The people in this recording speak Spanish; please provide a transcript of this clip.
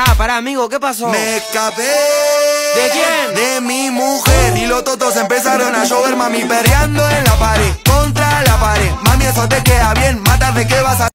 Ah, para amigo, ¿qué pasó? Me escapé. ¿De quién? De mi mujer. Y los totos empezaron a llover, mami, perreando en la pared. Contra la pared. Mami, eso te queda bien, mata de que